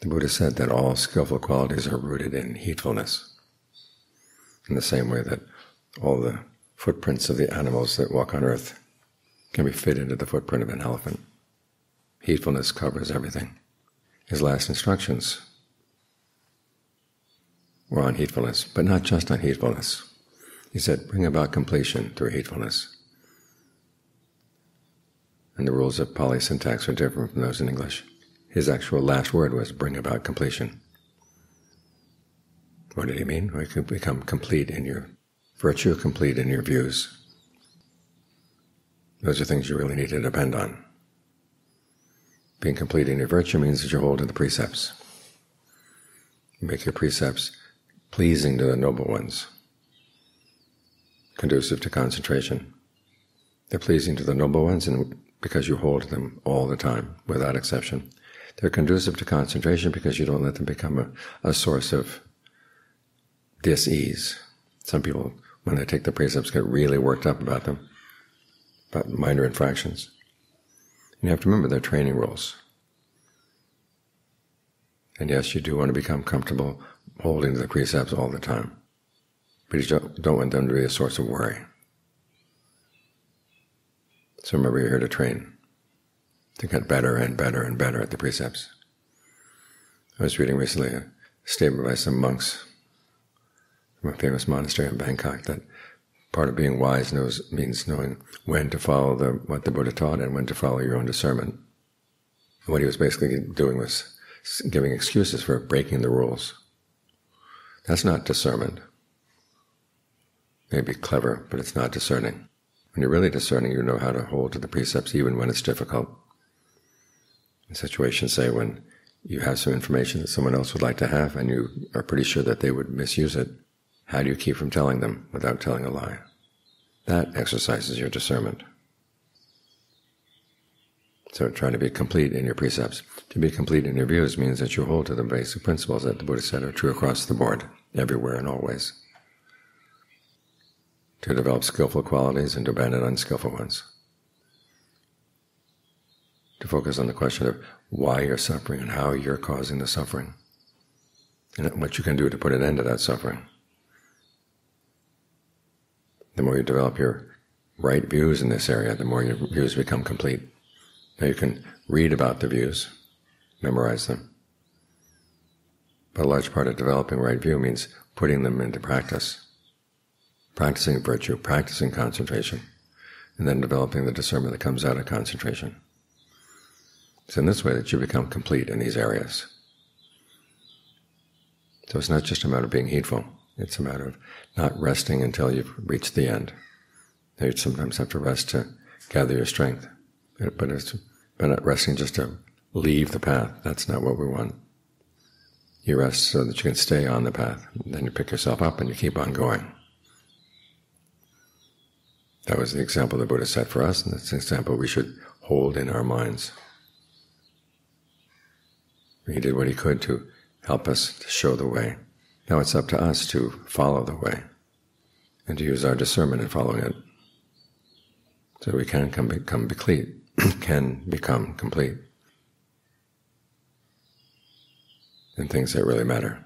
The Buddha said that all skillful qualities are rooted in heedfulness, in the same way that all the footprints of the animals that walk on earth can be fit into the footprint of an elephant. Heedfulness covers everything. His last instructions were on heedfulness, but not just on heedfulness. He said, bring about completion through heedfulness. And the rules of Pali syntax are different from those in English. His actual last word was bring about completion. What did he mean? We could become complete in your virtue, complete in your views. Those are things you really need to depend on. Being complete in your virtue means that you hold to the precepts. You make your precepts pleasing to the noble ones, conducive to concentration. They're pleasing to the noble ones and because you hold them all the time, without exception. They're conducive to concentration because you don't let them become a, a source of dis-ease. Some people, when they take the precepts, get really worked up about them, about minor infractions. And you have to remember they're training rules. And yes, you do want to become comfortable holding to the precepts all the time, but you don't want them to be a source of worry. So remember, you're here to train, to get better and better and better at the precepts. I was reading recently a statement by some monks from a famous monastery in Bangkok that part of being wise knows means knowing when to follow the, what the Buddha taught and when to follow your own discernment. And what he was basically doing was giving excuses for breaking the rules. That's not discernment. Maybe clever, but it's not discerning. When you're really discerning, you know how to hold to the precepts even when it's difficult. Situations, say, when you have some information that someone else would like to have and you are pretty sure that they would misuse it, how do you keep from telling them without telling a lie? That exercises your discernment. So try to be complete in your precepts. To be complete in your views means that you hold to the basic principles that the Buddha said are true across the board, everywhere and always to develop skillful qualities and to abandon unskillful ones. To focus on the question of why you're suffering and how you're causing the suffering, and what you can do to put an end to that suffering. The more you develop your right views in this area, the more your views become complete. Now you can read about the views, memorize them, but a large part of developing right view means putting them into practice practicing virtue, practicing concentration, and then developing the discernment that comes out of concentration. It's in this way that you become complete in these areas. So it's not just a matter of being heedful, it's a matter of not resting until you've reached the end. You sometimes have to rest to gather your strength, but it's but not resting just to leave the path. That's not what we want. You rest so that you can stay on the path. Then you pick yourself up and you keep on going. That was the example the Buddha set for us, and that's an example we should hold in our minds. He did what he could to help us to show the way. Now it's up to us to follow the way and to use our discernment in following it, so we can come become complete. can become complete in things that really matter.